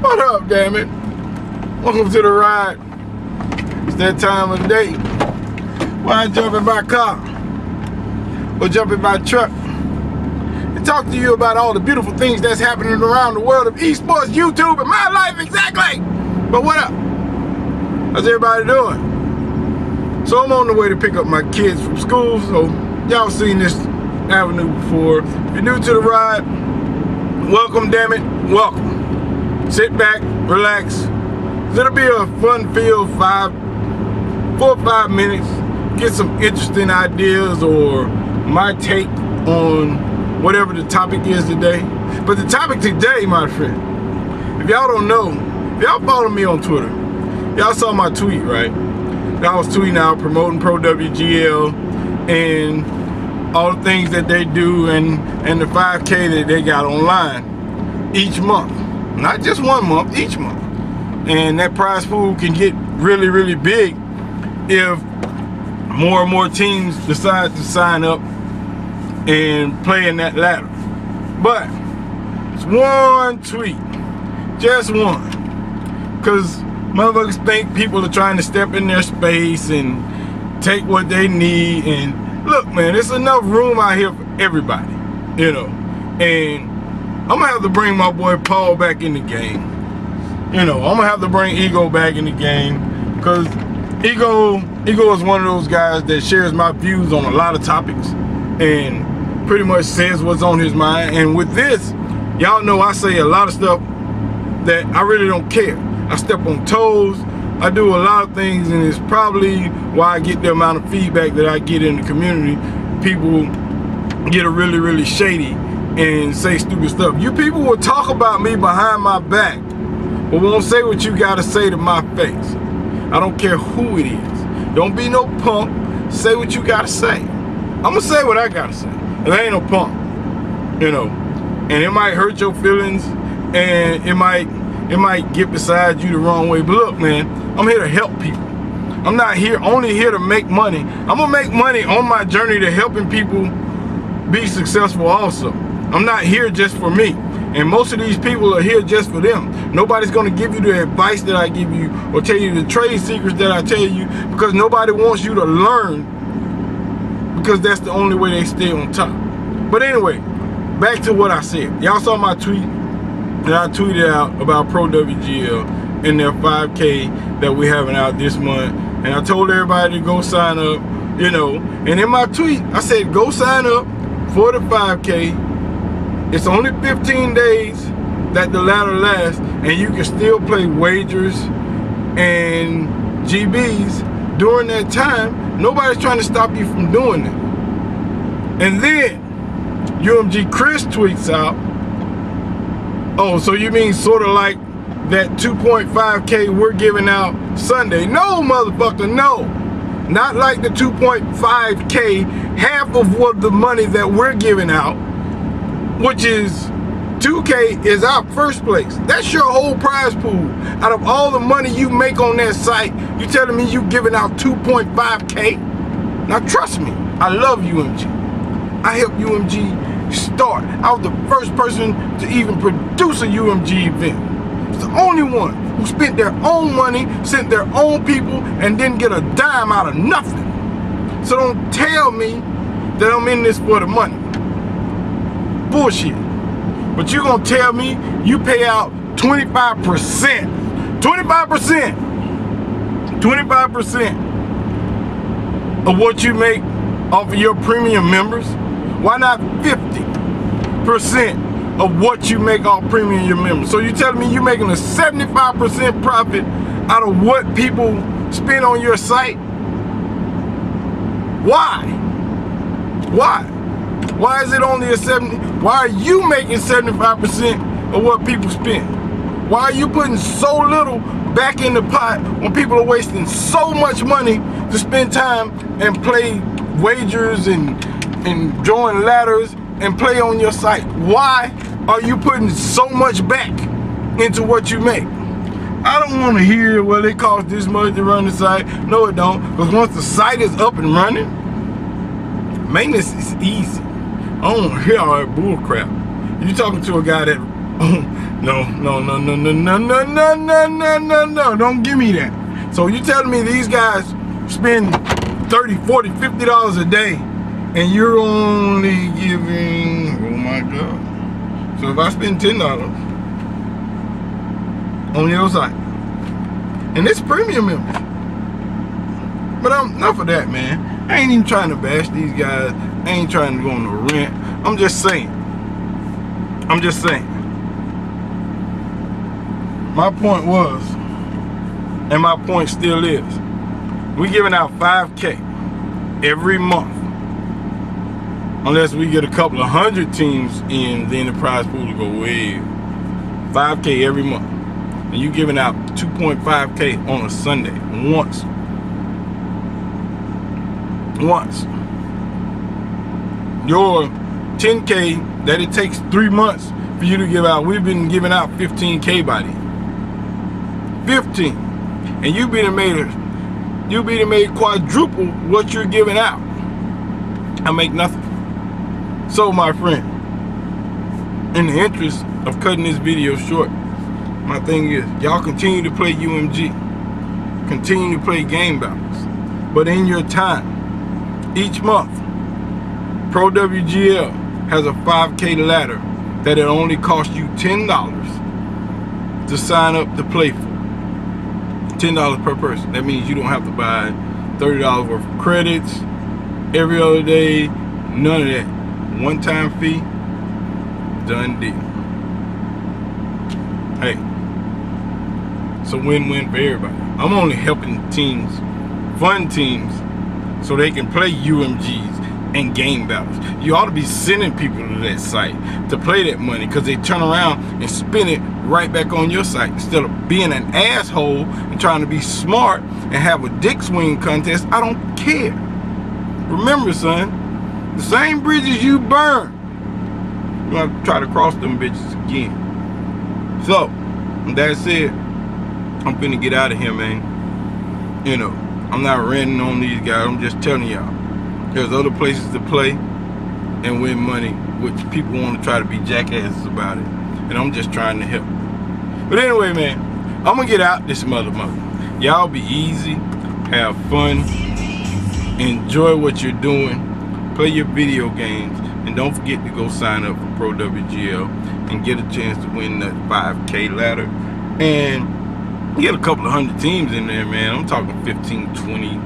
What up, damn it? Welcome to the ride. It's that time of day. Why I jump in my car or jump in my truck and talk to you about all the beautiful things that's happening around the world of esports, YouTube, and my life exactly. But what up? How's everybody doing? So I'm on the way to pick up my kids from school. So y'all seen this avenue before. If you're new to the ride, welcome, damn it, welcome. Sit back, relax. It'll be a fun-filled five, four or five minutes. Get some interesting ideas or my take on whatever the topic is today. But the topic today, my friend, if y'all don't know, y'all follow me on Twitter. Y'all saw my tweet, right? I was tweeting out promoting Pro WGL and all the things that they do and, and the 5K that they got online each month. Not just one month, each month. And that prize pool can get really, really big if more and more teams decide to sign up and play in that ladder. But it's one tweet, just one. Cause motherfuckers think people are trying to step in their space and take what they need. And look, man, there's enough room out here for everybody, you know. And I'm gonna have to bring my boy Paul back in the game. You know, I'm gonna have to bring Ego back in the game because Ego, Ego is one of those guys that shares my views on a lot of topics and pretty much says what's on his mind. And with this, y'all know I say a lot of stuff that I really don't care. I step on toes. I do a lot of things and it's probably why I get the amount of feedback that I get in the community. People get a really, really shady and say stupid stuff. You people will talk about me behind my back, but won't say what you gotta say to my face. I don't care who it is. Don't be no punk. Say what you gotta say. I'm gonna say what I gotta say. And I ain't no punk. You know. And it might hurt your feelings and it might it might get beside you the wrong way. But look, man, I'm here to help people. I'm not here only here to make money. I'm gonna make money on my journey to helping people be successful also. I'm not here just for me. And most of these people are here just for them. Nobody's gonna give you the advice that I give you or tell you the trade secrets that I tell you because nobody wants you to learn because that's the only way they stay on top. But anyway, back to what I said. Y'all saw my tweet that I tweeted out about Pro WGL and their 5K that we're having out this month. And I told everybody to go sign up, you know. And in my tweet, I said, go sign up for the 5K it's only 15 days that the ladder lasts and you can still play wagers and GBs during that time. Nobody's trying to stop you from doing it. And then UMG Chris tweets out, oh, so you mean sort of like that 2.5K we're giving out Sunday? No, motherfucker, no. Not like the 2.5K, half of what the money that we're giving out which is 2K is our first place. That's your whole prize pool. Out of all the money you make on that site, you telling me you giving out 2.5K? Now trust me, I love UMG. I helped UMG start. I was the first person to even produce a UMG event. It's the only one who spent their own money, sent their own people, and didn't get a dime out of nothing. So don't tell me that I'm in this for the money bullshit. But you gonna tell me you pay out 25%, 25%, 25% of what you make off of your premium members? Why not 50% of what you make off premium your members? So you're telling me you're making a 75% profit out of what people spend on your site? Why? Why? Why is it only a 70? Why are you making 75% of what people spend? Why are you putting so little back in the pot when people are wasting so much money to spend time and play wagers and, and join ladders and play on your site? Why are you putting so much back into what you make? I don't want to hear, well, it costs this much to run the site. No, it don't. Because once the site is up and running, maintenance is easy. I don't hear all that bull crap. You talking to a guy that No, no, no, no, no, no, no, no, no, no, no, no. Don't give me that. So you telling me these guys spend 30, 40, 50 dollars a day and you're only giving, oh my God. So if I spend $10 on your site, and it's premium members. But I'm enough of that, man. I ain't even trying to bash these guys. Ain't trying to go on the rent. I'm just saying. I'm just saying. My point was, and my point still is, we giving out 5K every month. Unless we get a couple of hundred teams in, then the prize pool will go way 5K every month. And you giving out 2.5K on a Sunday once. Once. Your 10K that it takes three months for you to give out, we've been giving out 15K by then. 15. And you've been made it, you been made quadruple what you're giving out. I make nothing. So my friend, in the interest of cutting this video short, my thing is, y'all continue to play UMG. Continue to play game battles. But in your time, each month, Pro WGL has a 5K ladder that it only costs you $10 to sign up to play for. $10 per person. That means you don't have to buy $30 worth of credits every other day. None of that. One time fee, done deal. Hey, it's a win-win for everybody. I'm only helping teams, fun teams, so they can play UMGs and game battles. You ought to be sending people to that site to play that money because they turn around and spend it right back on your site instead of being an asshole and trying to be smart and have a dick swing contest. I don't care. Remember, son, the same bridges you burn, you're gonna try to cross them bitches again. So, that said, I'm finna get out of here, man. You know, I'm not ranting on these guys. I'm just telling y'all. There's other places to play and win money, which people want to try to be jackasses about it. And I'm just trying to help. But anyway, man, I'm gonna get out this mother mother. Y'all be easy, have fun, enjoy what you're doing, play your video games, and don't forget to go sign up for Pro WGL and get a chance to win that 5K ladder. And get a couple of hundred teams in there, man. I'm talking 15, 20,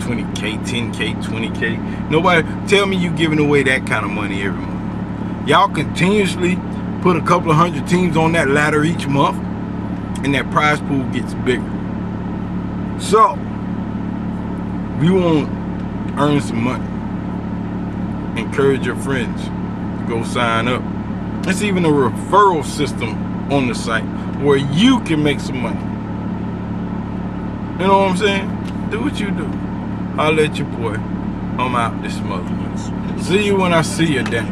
20K, 10K, 20K. Nobody tell me you giving away that kind of money every month. Y'all continuously put a couple of hundred teams on that ladder each month, and that prize pool gets bigger. So, if you want to earn some money, encourage your friends to go sign up. It's even a referral system on the site where you can make some money. You know what I'm saying? Do what you do. I'll let you boy. I'm out this mother. See you when I see you, Danny.